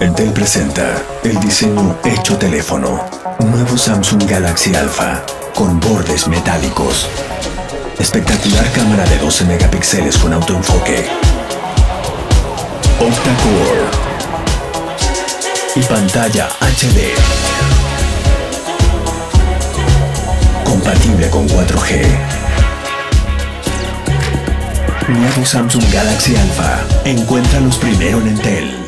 Entel presenta el diseño hecho teléfono. Nuevo Samsung Galaxy Alpha con bordes metálicos. Espectacular cámara de 12 megapíxeles con autoenfoque. Octa-core. Y pantalla HD. Compatible con 4G. Nuevo Samsung Galaxy Alpha. Encuéntralos primero en Entel.